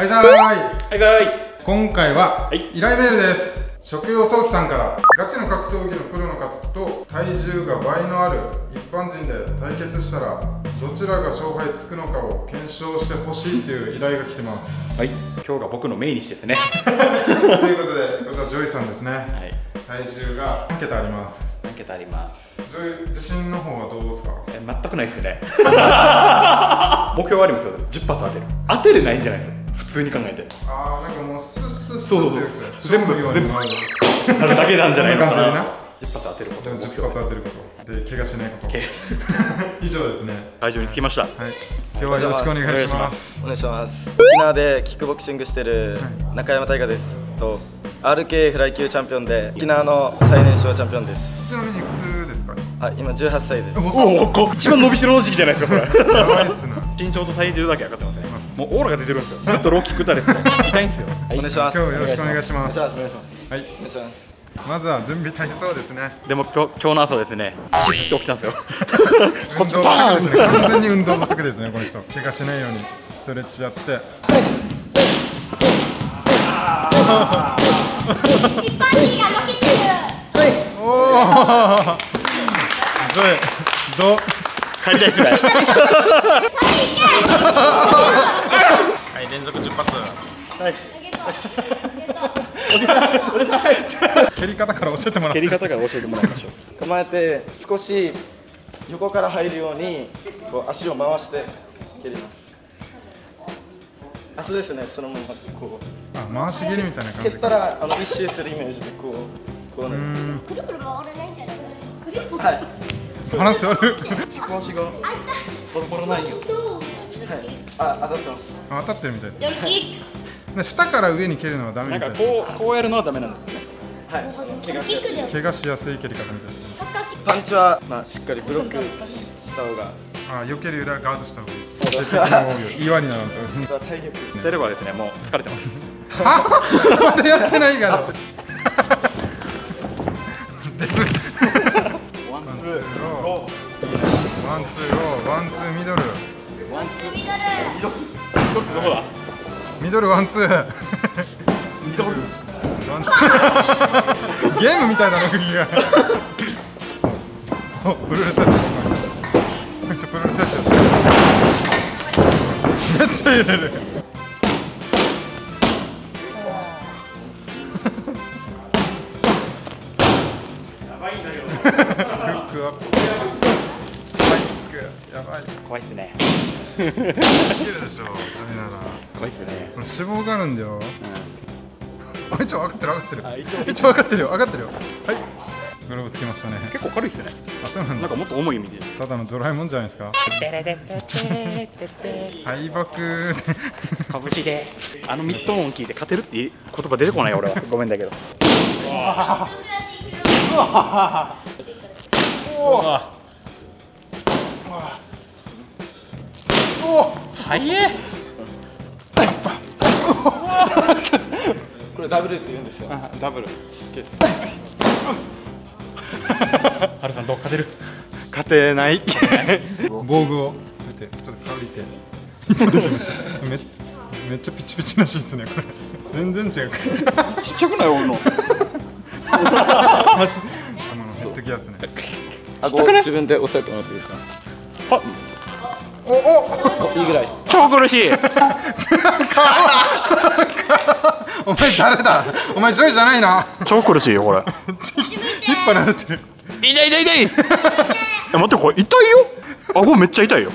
はいさーい。はいはい。今回ははい。依頼メールです。食用早期さんからガチの格闘技のプロの方と体重が倍のある一般人で対決したらどちらが勝敗つくのかを検証してほしいっていう依頼が来てます。はい。今日が僕の命日ですね。ということでこちらジョイさんですね。はい。体重が3桁あります。何桁あります。ジョイ自身の方はどうですか？え全くないですね。目標はありますよ。10発当てる。当てれないんじゃないですか普通に考えて。あーなんかもうスッスッスそうそうッそうってやつ全部勝負ように回るなるだけなんじゃないのかな。感じな10発当てることでも10を目標発当てることで怪我しないことけ 以上ですね。会場に着きました。はい。今日はよろしくお願いします。お願いします。沖縄でキックボクシングしてる中山大我です。と RK フライ級チャンピオンで沖縄の最年少チャンピオンです。ちなみにいくつですか？ねあ今18歳です。おおこ一番伸びしろの時期じゃないですかそれ。やばいっすな。身長と体重だけ上がってますねもうオーラが出てるんですよ。ずっとローキック打たれ痛いんですよ。お願いします。今日よろしくお願いします。お願いします。はい。お願いします。まずは準備体操ですね。でも今日今日の朝ですね。チッって起きたんですよ。運動不足ですね。完全に運動不足ですねこの人。怪我しないようにストレッチやって。一般人がてるおおジョイどう？帰りたい ですねはい、連続10発。蹴り方から教えてもらって蹴り方から教えてもらいましょう構えて少し横から入るようにこう足を回して蹴ります足ですねそのままこうあ回し蹴りみたいな感じ蹴ったらあの一周するイメージでこうこうなるくるくる回らないんじゃないくるくるはいバランス悪い軸足がそろないよあ当たってます。あ当たってるみたいですよキで下から上に蹴るのはダメなんかみたいですこうこうやるのはダメなんですよね。はい。怪我しやすい。蹴り方みたいですね。パンチは、まあ、しっかりブロックした方が。あ避ける裏ガードした方がいい絶対的に多いよ岩にならんと体力テレコはですね もう疲れてます。まだやってないからワンツーロー。ワンツーロー。ワンツーミドルワンツーミドル。ミドルってどこだ？ミドルワンツー。ミドル。ワンツー。ゲームみたいだな動きが。おプルルセット。この人プルルセット。めっちゃ入れる。クやばい怖いっすね。いけるでしょジョイなら。怖いっすね。これ脂肪があるんだよ、あ一応分かってる分かってる。一応。分かってるよ分かってるよ。はい。グローブつけましたね。結構軽いっすね。あそうなんだ。なんかもっと重いイメージ。ただのドラえもんじゃないですか。敗北拳であのミッド音聞いて勝てるって言葉出てこない俺はごめんだけどはいえ。これダブルって言うんですよ。ダブル。ハルさんどっ勝てる。勝てない。防具を。こうやってちょっとかぶりてちょっとできましためめっちゃピチピチらしいっすねこれ。全然違う。ちっちゃくない？俺の。頭のヘッドギアっすね自分で押さえてもらっていいですか？おおいいぐらい超苦しいお前誰だお前ジョイじゃないな超苦しいよこれ一歩慣れてる痛い痛い痛いえ待ってこれ痛いよ顎めっちゃ痛いよ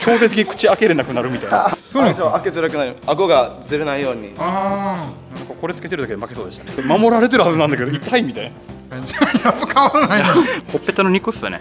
強制的に口開けれなくなるみたいなそうなんですか開けづらくなる顎がずれないようにあなんかこれつけてるだけで負けそうでしたね守られてるはずなんだけど痛いみたいなじゃあやっぱ変わらないなほっぺたの肉っすね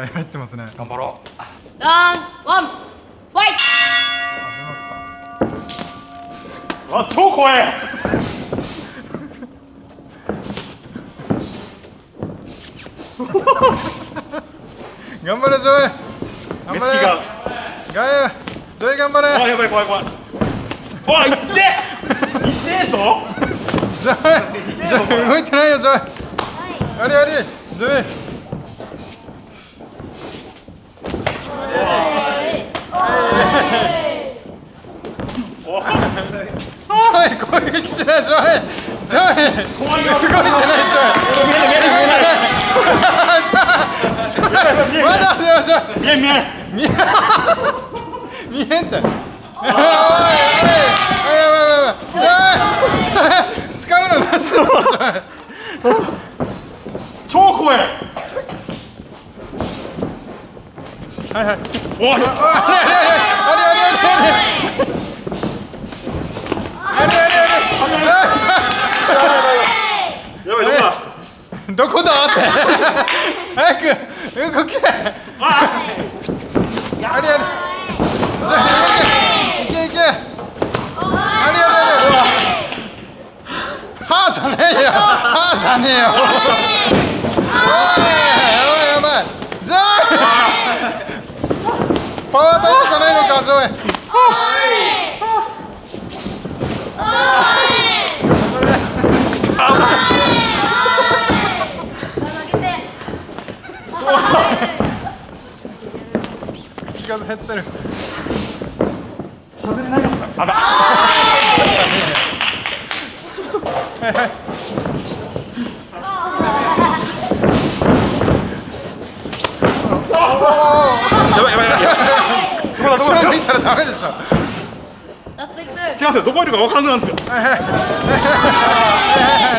合入ってますね。頑張ろラウンドワンファイト！始まっうあ超怖えた頑張れジョイ。頑張れ。ガイジョイ頑張れ。あやばい怖い怖い。あいっていってえぞ！ジョイ。ジョイ動いてないよジョイ。ありありジョイジョイ撃しない。ジョイジョイ動い。てない。ジョイ見えない。見えない。ジョイまだあるよジョイ見えない。見えない。見え見えんっておい。おい。おい。おい。やばい。やばい。ジョイジョイ使うのなしだジョイ超怖い。はい。はい。おい。ああれあれあれあれあれあれあれあれあれジョイジョイやばい。どこだどこだって早く動けありありじゃあいけいけいけありありありはあじゃねえよはあじゃねえよおいやばいやばいジョイパワータイプじゃないのかジョイ口数減ってる。やばいやばいやばい。どこだどこだ後ろ向いたらダメでしょラスト1分。違うんですよ。どこいるか分からなくなるんですよ。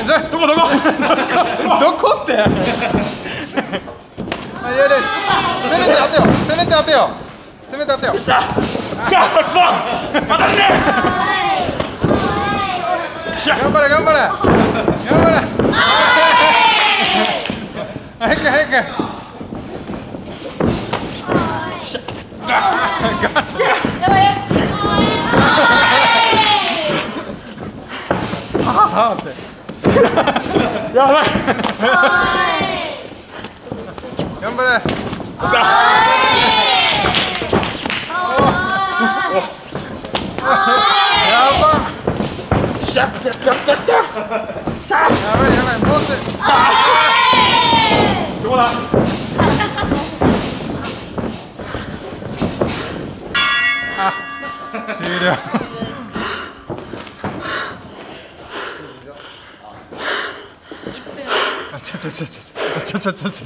じゃあどこどこどこってあれあれ攻めて当てよ攻めて当てよ攻めて当てよ頑張れ頑張れ。頑張れ。早く早く。やばい。やばい 연발해. 야봐. 샥샥샥샥샥. 야봐 야봐 보스. 좋아. 아, 시려. 차차차차차 차차차차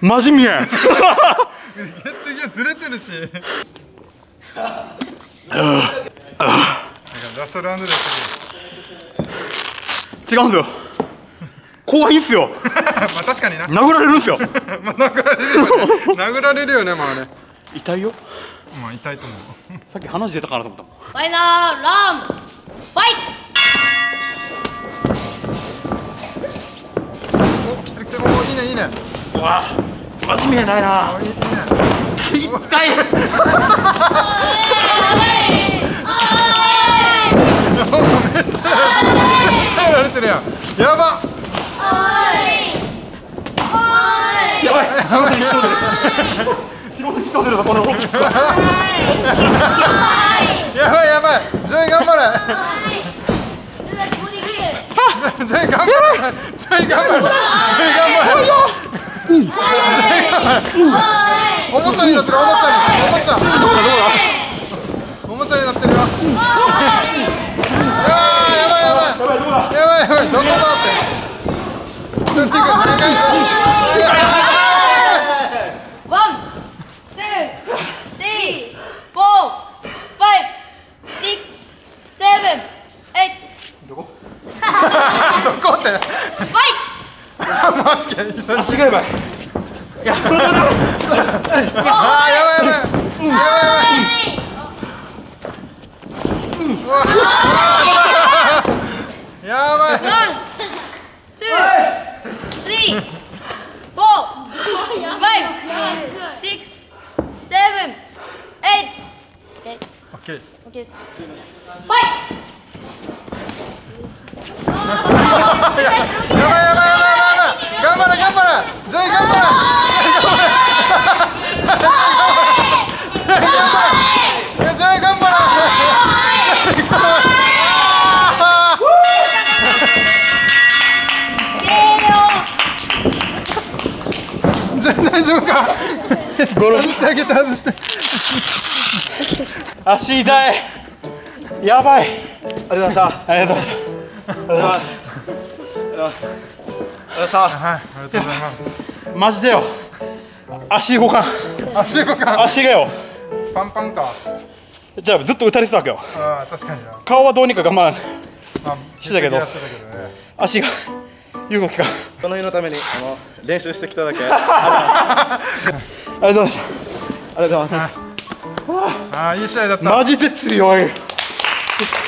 マジ見えん。ゲットギアずれてるし。ラストラウンドです違うんですよ。怖いんすよ。まあ確かにな。殴られるんすよ。まあ殴られるよね。殴られるよねまあね。痛いよ。まあ痛いと思う。さっき話出たかなと思ったもん。ファイナルラウンドファイいいね。いいね。うわマジ見えない。なおい。い。い。ね痛い。おめっちゃめっちゃやられてるやんやばやばい。やばい。白に人出るぞこのやばい。やばい。ジョイ頑張れトジョイ頑張れ。ジョイ頑張れ。ジョイ頑張れ。おもちゃになってるおもちゃにおもちゃおもちゃになってるよやばいやばいやばい。やばいやばい。どこだって。とにかく長いぞワン、ツー、スリー、フォー、ファイブ、シックス、セブン、エイどこ待っていましたあありがとうござい。ますりがとうございます。ありがとうございましたはいありがとうございます。マジでよ。足動かん。足動かん。足がよ。パンパンか。じゃあずっと打たれてたわけよ。あー確かにな。顔はどうにか我慢あしてたけど。水着はしてたけどね。足が動きか。この日のためにあの練習してきただけ。ありがとうございましありがとうございます。あーいい試合だったた。マジで強い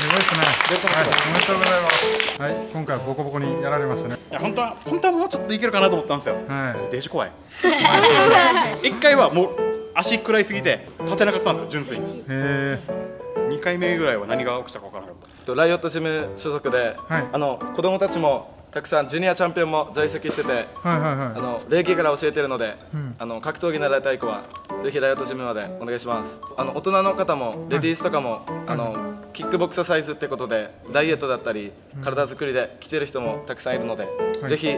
すごいですね。はい、おめでとうございます。はい、今回はボコボコにやられましたね。いや本当は本当はもうちょっといけるかなと思ったんですよはい。デージ怖い一回はもう足食らいすぎて立てなかったんですよ純粋にへえ。2回目ぐらいは何が起きたか分からなかったとライオットジム所属で、はいあの子供たちもたくさんジュニアチャンピオンも在籍しててはいはいあはの礼儀から教えてるので、あの格闘技習いたい子はぜひライオットジムまでお願いします。あの大人の方もレディースとかも、あのキックボクササイズってことでダイエットだったり、体作りで来てる人もたくさんいるので、ぜひ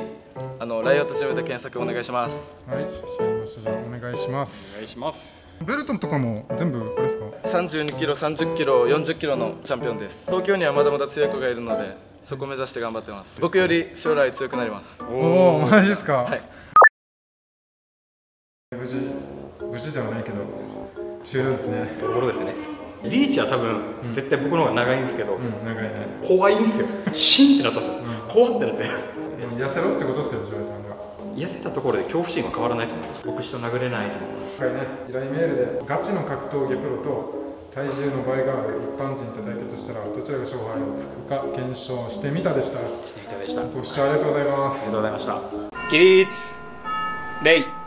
あのライオットジムで検索お願いします。い。はい。じゃあお願いしまお願いす。します。ベルトンとかも全部あれですか？32キロ30キロ40キロのチャンピオンです。東京にはまだまだ強い子がいるのでそこを目指して頑張ってます。僕より将来強くなります。おお、マジですか？はい。無事無事ではないけど終了ですね。ボロボロですね。リーチは多分絶対僕の方が長いんですけど、うん、長いね。怖いんですよ。シンってなったんですよ、怖ってなって。痩せろってことですよ、ジョイさんが。痩せたところで恐怖心は変わらないと思う。僕人殴れないと思う今回ね、依頼メールでガチの格闘技プロと体重の倍がある一般人と対決したらどちらが勝敗をつくか検証してみたでした。してみたでした。ありご視聴ありがとうございます。がとうございました。起立！レイ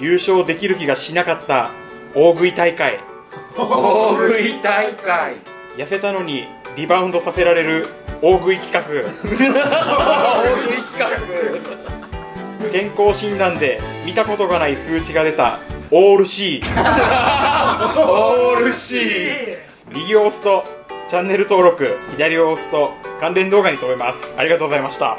優勝できる気がしなかった大食い大会。大食い大会。痩せたのにリバウンドさせられる大食い企画。大食い企画。健康診断で見たことがない数値が出たオール C オール C 右を押すとチャンネル登録左を押すと関連動画に飛べます。ありがとうございました